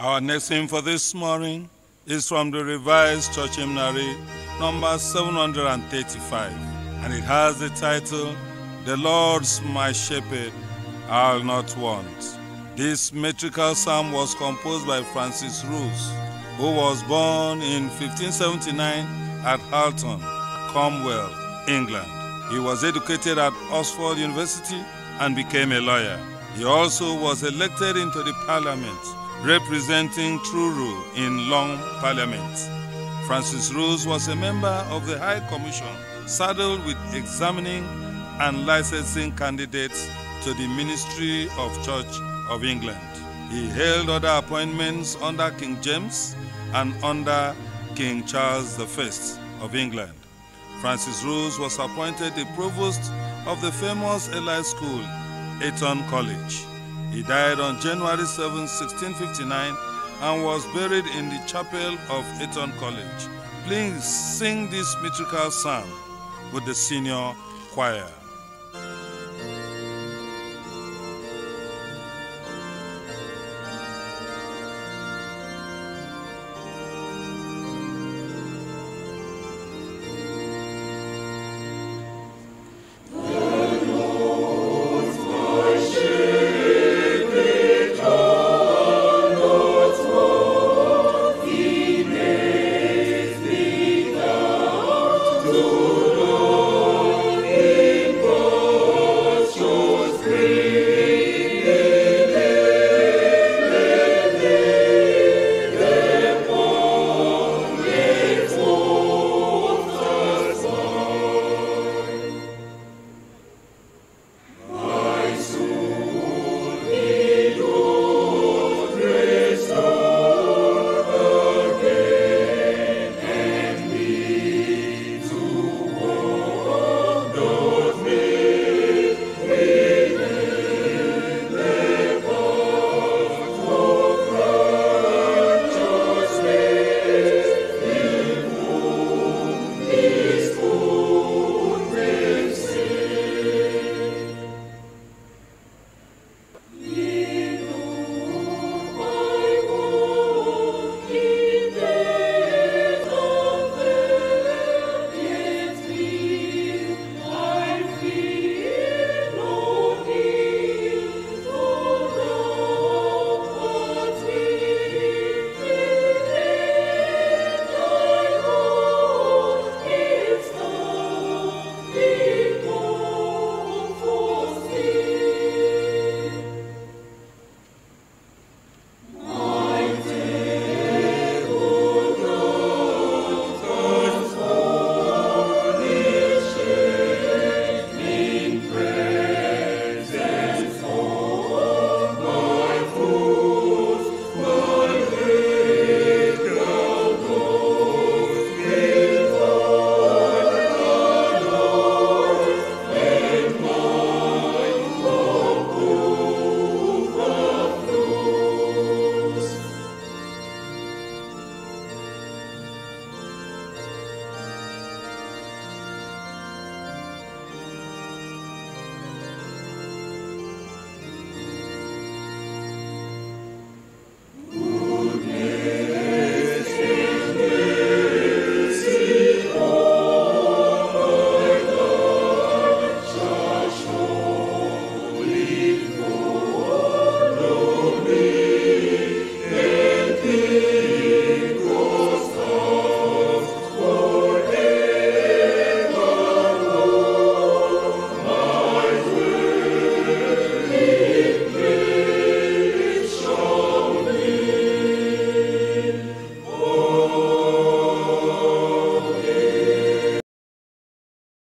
Our next hymn for this morning is from the Revised Church Hymnary, number 735, and it has the title, The Lord's My Shepherd, I'll Not Want. This metrical psalm was composed by Francis Rous, who was born in 1579 at Halton, Cornwall, England. He was educated at Oxford University and became a lawyer. He also was elected into the parliament representing Truro in Long Parliament. Francis Rous was a member of the High Commission saddled with examining and licensing candidates to the Ministry of Church of England. He held other appointments under King James and under King Charles I of England. Francis Rous was appointed the provost of the famous Eli School, Eton College. He died on January 7, 1659, and was buried in the chapel of Eton College. Please sing this metrical psalm with the senior choir. be.